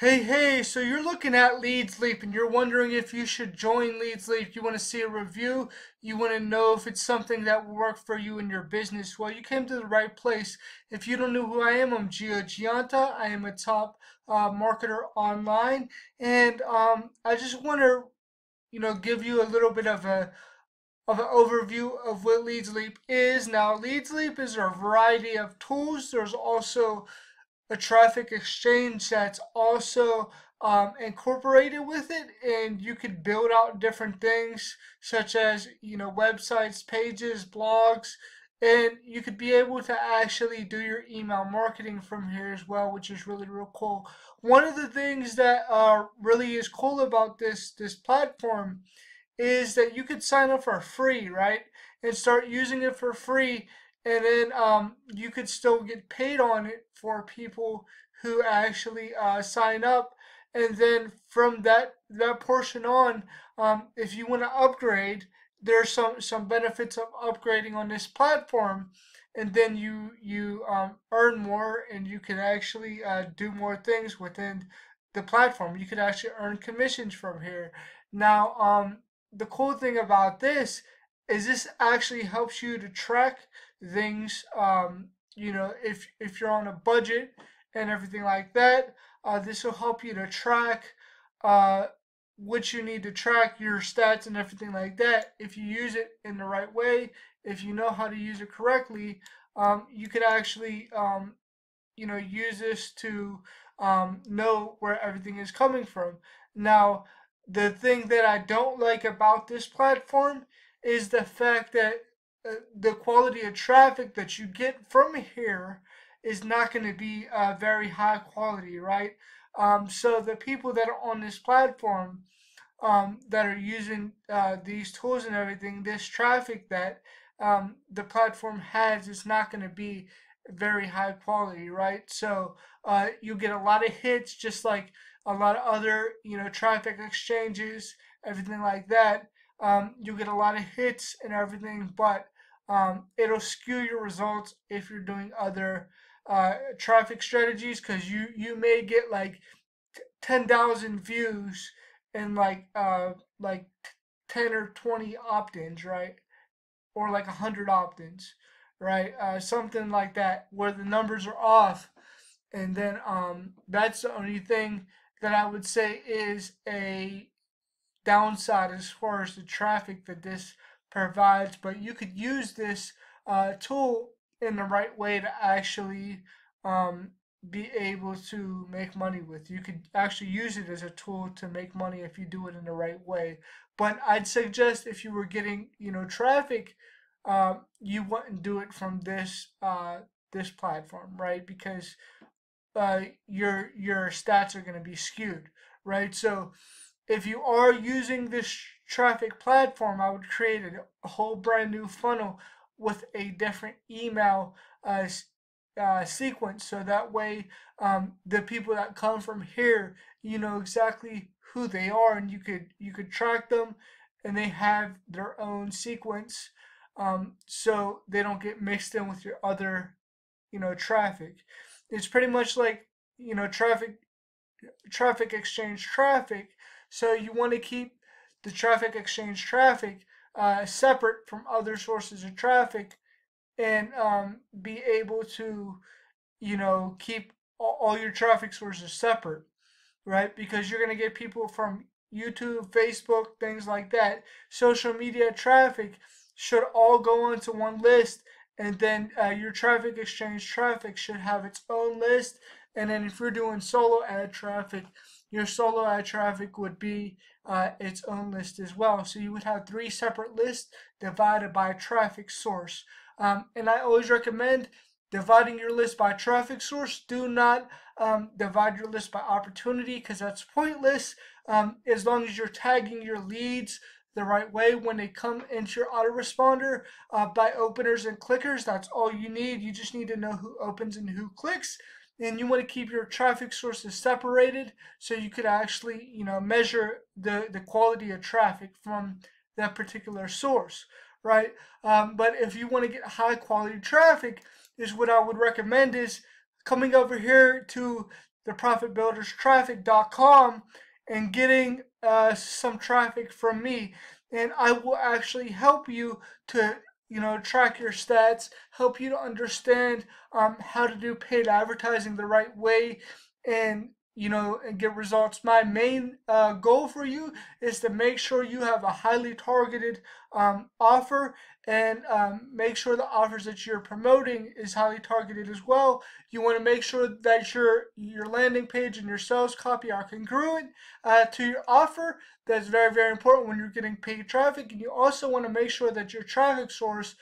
Hey, hey, so you're looking at LeadsLeap and you're wondering if you should join LeadsLeap. You want to see a review, you want to know if it's something that will work for you in your business. Well, you came to the right place. If you don't know who I am, I'm Gio Gionta. I am a top uh, marketer online, and um, I just want to, you know, give you a little bit of a of an overview of what LeadsLeap is. Now, LeadsLeap is a variety of tools. There's also a traffic exchange that's also um, incorporated with it and you could build out different things such as you know websites pages blogs and you could be able to actually do your email marketing from here as well which is really real cool. One of the things that uh, really is cool about this this platform is that you could sign up for free right and start using it for free and then um, you could still get paid on it for people who actually uh, sign up. And then from that that portion on um, if you want to upgrade there's some some benefits of upgrading on this platform. And then you you um, earn more and you can actually uh, do more things within the platform. You could actually earn commissions from here. Now um, the cool thing about this is this actually helps you to track things. Um, you know, if if you're on a budget and everything like that, uh, this will help you to track uh, what you need to track your stats and everything like that. If you use it in the right way, if you know how to use it correctly, um, you could actually um, you know use this to um, know where everything is coming from. Now, the thing that I don't like about this platform is the fact that the quality of traffic that you get from here is not going to be uh, very high quality, right? Um, so the people that are on this platform um, that are using uh, these tools and everything, this traffic that um, the platform has is not going to be very high quality, right? So uh, you get a lot of hits, just like a lot of other, you know, traffic exchanges, everything like that um, you get a lot of hits and everything, but um, it'll skew your results if you're doing other uh, traffic strategies because you you may get like ten thousand views and like uh like ten or twenty opt-ins, right? Or like a hundred opt-ins, right? Uh, something like that where the numbers are off, and then um that's the only thing that I would say is a downside as far as the traffic that this provides, but you could use this uh, tool in the right way to actually um, be able to make money with. You could actually use it as a tool to make money if you do it in the right way. But I'd suggest if you were getting, you know, traffic, uh, you wouldn't do it from this uh, this platform, right? Because uh, your your stats are going to be skewed, right? So if you are using this traffic platform, I would create a, whole brand new funnel with a different email uh, uh, sequence. So that way, um, the people that come from here, you know exactly who they are, and you could you could track them, and they have their own sequence, um, so they don't get mixed in with your other, you know, traffic. It's pretty much like you know traffic, traffic exchange traffic so you want to keep the traffic exchange traffic uh, separate from other sources of traffic and um, be able to, you know, keep all, your traffic sources separate, right? Because you're going to get people from YouTube, Facebook, things like that. Social media traffic should all go onto one list and then uh, your traffic exchange traffic should have its own list and then if you're doing solo ad traffic your solo ad traffic would be uh, its own list as well. So you would have three separate lists divided by traffic source. Um, and I always recommend dividing your list by traffic source. Do not um, divide your list by opportunity because that's pointless. Um, as long as you're tagging your leads the right way when they come into your autoresponder uh, by openers and clickers, that's all you need. You just need to know who opens and who clicks and you want to keep your traffic sources separated so you could actually you know measure the the quality of traffic from that particular source right um, but if you want to get high quality traffic is what i would recommend is coming over here to theprofitbuilderstraffic.com and getting uh, some traffic from me. And I will actually help you to you know, track your stats, help you to understand um, how to do paid advertising the right way, and you know, and get results. My main uh, goal for you is to make sure you have a highly targeted um, offer and um, make sure the offers that you're promoting is highly targeted as well. You want to make sure that your your landing page and your sales copy are congruent uh, to your offer. That's very very important when you're getting paid traffic, and you also want to make sure that your traffic source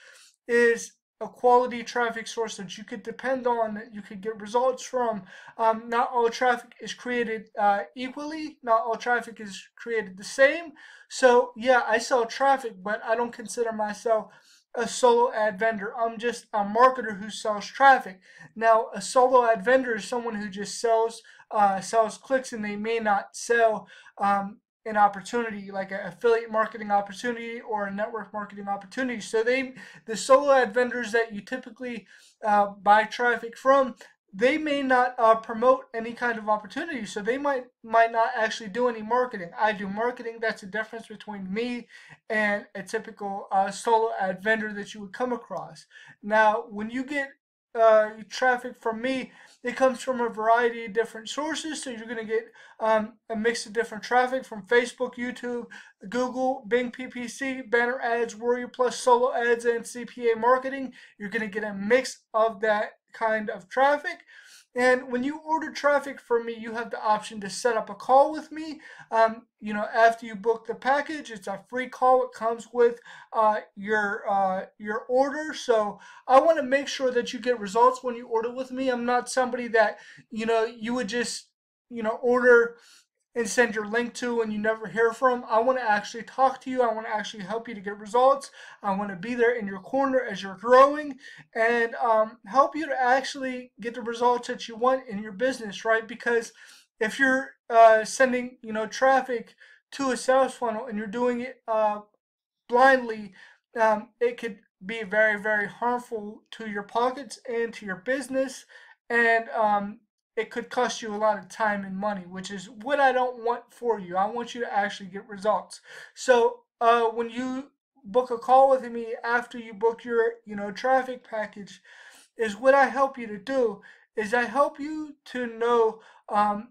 is a quality traffic source that you could depend on, that you could get results from. Um, not all traffic is created uh, equally, not all traffic is created the same. So, yeah, I sell traffic, but I don't consider myself a solo ad vendor. I'm just a marketer who sells traffic. Now, a solo ad vendor is someone who just sells uh, sells clicks and they may not sell um, an opportunity like an affiliate marketing opportunity or a network marketing opportunity. So they the solo ad vendors that you typically uh, buy traffic from they may not uh, promote any kind of opportunity. So they might might not actually do any marketing. I do marketing. That's the difference between me and a typical uh, solo ad vendor that you would come across. Now when you get uh, traffic from me, it comes from a variety of different sources. So you're going to get um, a mix of different traffic from Facebook, YouTube, Google, Bing PPC, banner ads, Warrior Plus, solo ads, and CPA marketing. You're going to get a mix of that kind of traffic. And when you order traffic from me, you have the option to set up a call with me. Um, you know, after you book the package, it's a free call. It comes with uh, your uh, your order. So I want to make sure that you get results when you order with me. I'm not somebody that you know you would just you know order and send your link to and you never hear from. I want to actually talk to you. I want to actually help you to get results. I want to be there in your corner as you're growing and um, help you to actually get the results that you want in your business, right? Because if you're uh, sending, you know, traffic to a sales funnel and you're doing it uh, blindly, um, it could be very, very harmful to your pockets and to your business. And um, it could cost you a lot of time and money, which is what I don't want for you. I want you to actually get results. So uh, when you book a call with me after you book your you know traffic package, is what I help you to do is I help you to know um,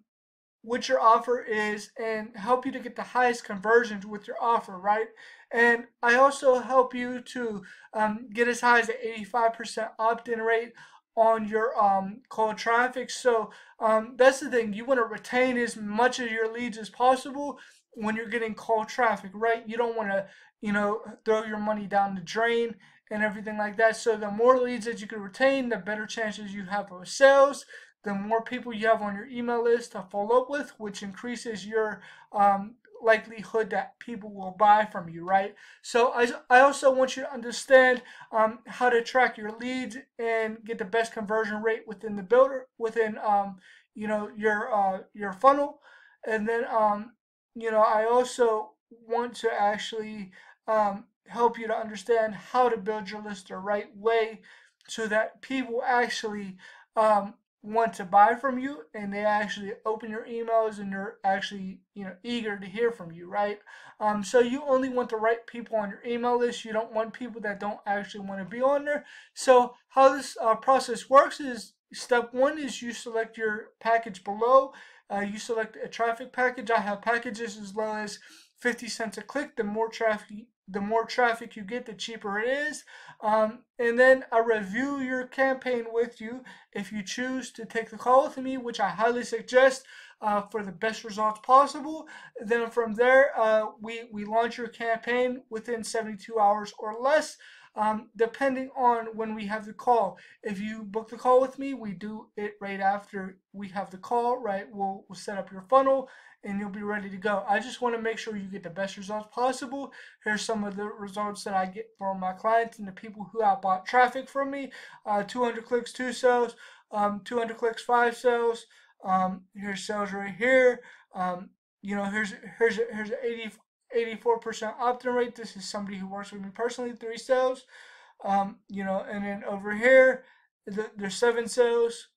what your offer is and help you to get the highest conversions with your offer, right? And I also help you to um, get as high as an 85% opt-in rate on your um, traffic. So um, that's the thing. You want to retain as much of your leads as possible when you're getting cold traffic, right? You don't want to, you know, throw your money down the drain and everything like that. So the more leads that you can retain, the better chances you have of sales. The more people you have on your email list to follow up with, which increases your um, likelihood that people will buy from you, right? So I, I also want you to understand um, how to track your leads and get the best conversion rate within the builder, within um, you know your uh, your funnel, and then um, you know I also want to actually um, help you to understand how to build your list the right way so that people actually um, want to buy from you and they actually open your emails and they're actually you know eager to hear from you right? Um, so you only want the right people on your email list. You don't want people that don't actually want to be on there. So how this uh, process works is step one is you select your package below. Uh, you select a traffic package. I have packages as low as 50 cents a click. The more traffic the more traffic you get, the cheaper it is. Um, and then I review your campaign with you if you choose to take the call with me, which I highly suggest uh, for the best results possible. Then from there, uh, we, we launch your campaign within 72 hours or less. Um, depending on when we have the call. If you book the call with me, we do it right after we have the call, right? We'll, we'll set up your funnel and you'll be ready to go. I just want to make sure you get the best results possible. Here's some of the results that I get from my clients and the people who have bought traffic from me. Uh, 200 clicks, two sales. Um, 200 clicks, five sales. Um, here's sales right here. Um, you know, here's here's here's 80 84% opt-in rate. This is somebody who works with me personally, three sales. Um, you know, and then over here, the, there's seven sales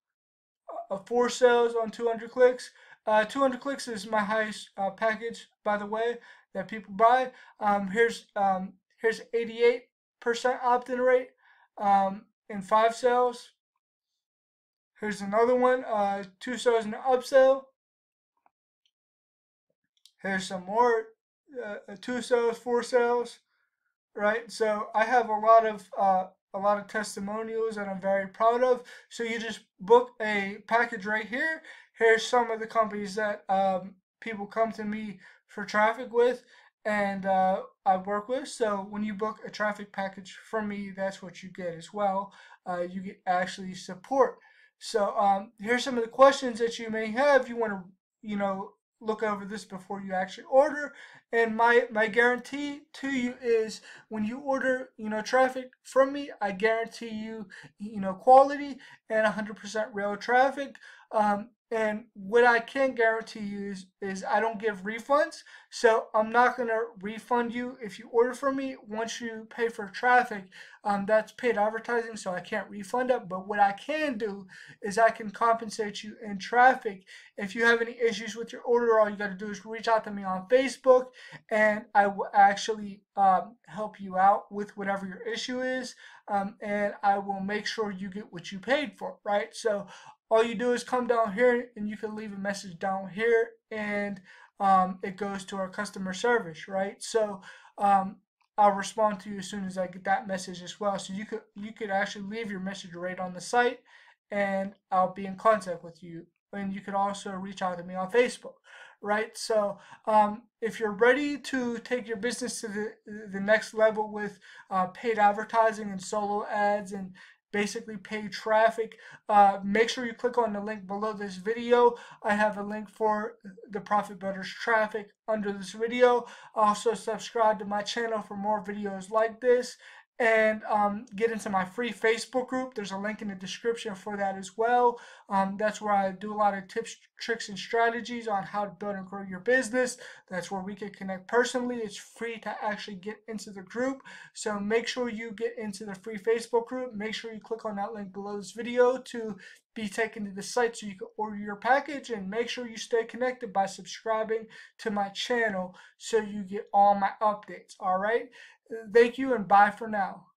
of four sales on 200 clicks. Uh, 200 clicks is my highest uh, package, by the way, that people buy. Um, here's um, here's 88% opt-in rate um, in five sales. Here's another one, uh, two sales in the upsell. Here's some more, uh, two sales, four sales, right? So I have a lot of uh, a lot of testimonials that I'm very proud of. So you just book a package right here. Here's some of the companies that um, people come to me for traffic with and uh, I work with. So when you book a traffic package from me, that's what you get as well. Uh, you get actually support. So um, here's some of the questions that you may have. You want to, you know, look over this before you actually order. And my my guarantee to you is when you order, you know, traffic from me, I guarantee you, you know, quality and 100% real traffic. Um, and what I can guarantee you is, is I don't give refunds. So I'm not going to refund you if you order from me. Once you pay for traffic, um, that's paid advertising, so I can't refund it. But what I can do is I can compensate you in traffic. If you have any issues with your order, all you got to do is reach out to me on Facebook, and I will actually um, help you out with whatever your issue is. Um, and I will make sure you get what you paid for, right? So all you do is come down here and you can leave a message down here and um, it goes to our customer service, right? So um, I'll respond to you as soon as I get that message as well. So you could you could actually leave your message right on the site and I'll be in contact with you. And you could also reach out to me on Facebook, right? So um, if you're ready to take your business to the, the next level with uh, paid advertising and solo ads and basically paid traffic. Uh, make sure you click on the link below this video. I have a link for the Profit Builders traffic under this video. Also subscribe to my channel for more videos like this and um, get into my free Facebook group. There's a link in the description for that as well. Um, that's where I do a lot of tips, tricks, and strategies on how to build and grow your business. That's where we can connect personally. It's free to actually get into the group. So make sure you get into the free Facebook group. Make sure you click on that link below this video to be taken to the site so you can order your package and make sure you stay connected by subscribing to my channel so you get all my updates all right Thank you and bye for now.